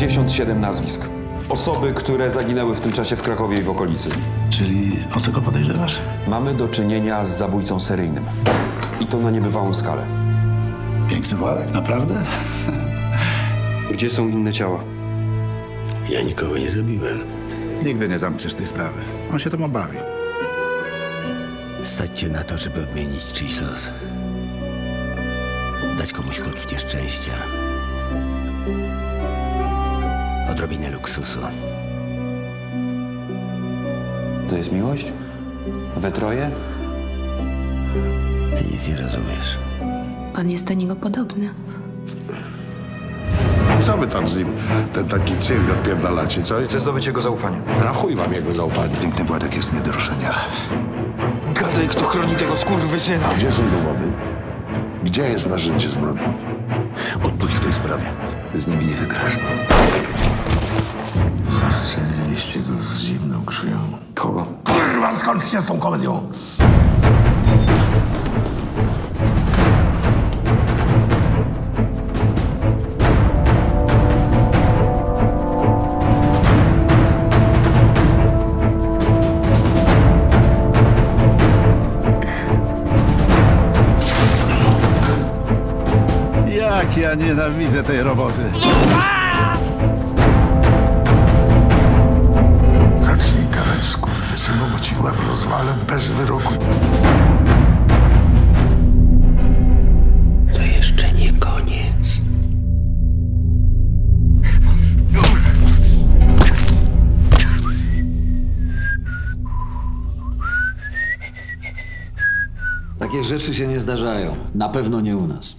57 nazwisk. Osoby, które zaginęły w tym czasie w Krakowie i w okolicy. Czyli o co go podejrzewasz? Mamy do czynienia z zabójcą seryjnym. I to na niebywałą skalę. Piękny Władek, naprawdę? Gdzie są inne ciała? Ja nikogo nie zabiłem. Nigdy nie zamkniesz tej sprawy. On się tym obawi. Stać cię na to, żeby odmienić czyjś los. Dać komuś poczucie szczęścia. Odrobinę luksusu. To jest miłość? We troje? Ty nic nie rozumiesz. On jest do niego podobny. Co wy tam z nim, ten taki cyrk odpierdalacie, co? Chcę zdobyć jego zaufanie. Na chuj wam jego zaufanie. Piękny Władek jest nie do ruszenia. Gadaj, kto chroni tego skurwysyna. Gdzie są dowody? Gdzie jest narzędzie zbrodni? Odpuść w tej sprawie. Z nimi nie wygrasz. Zastrzeliliście go z zimną krwią. Kogo? Kurwa, skończcie z tą komedią! Jak ja nienawidzę tej roboty. Bez wyroku. To jeszcze nie koniec. Takie rzeczy się nie zdarzają. Na pewno nie u nas.